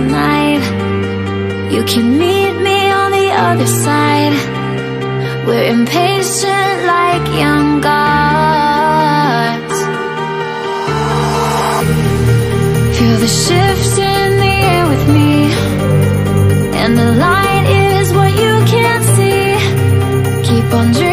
tonight You can meet me on the other side. We're impatient like young gods. Feel the shift in the air with me. And the light is what you can't see. Keep on dreaming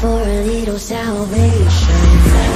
for a little salvation.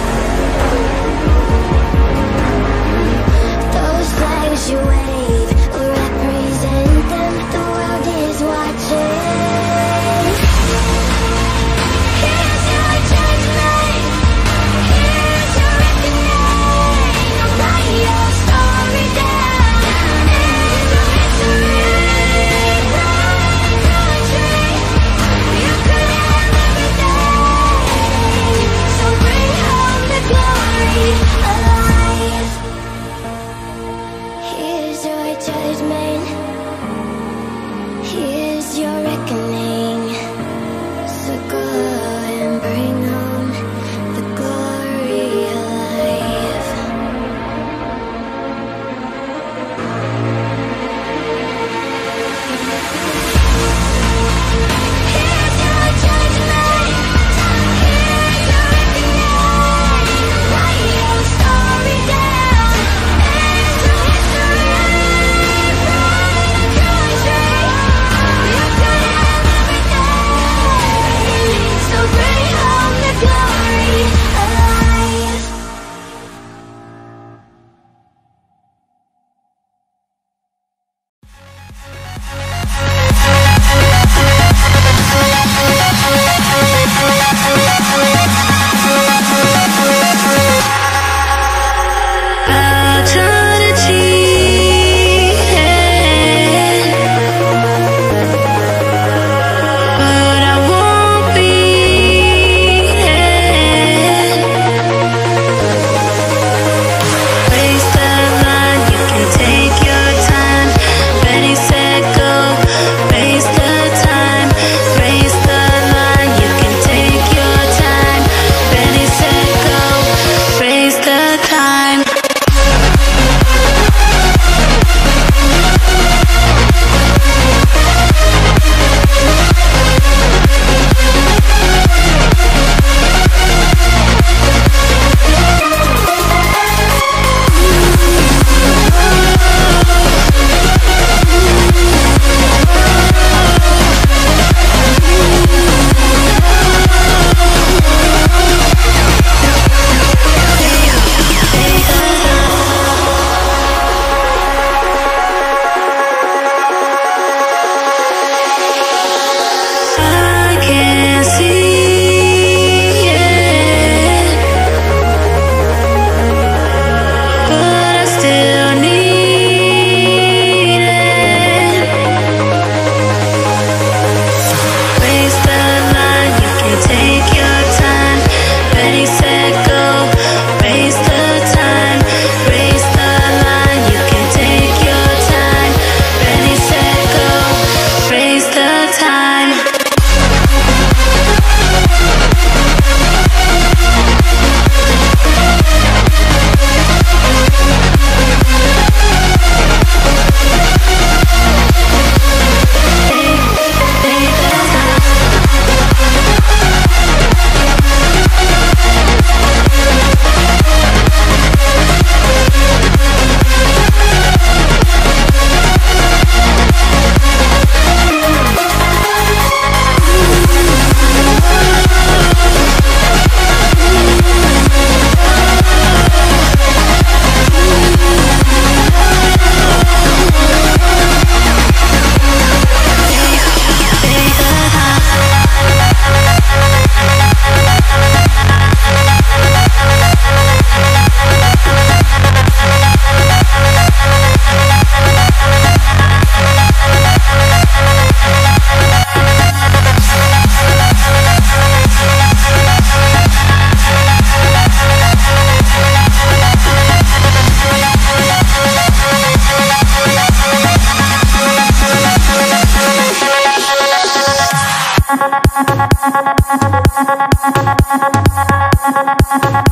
Thank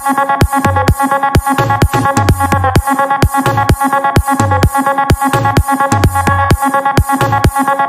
you.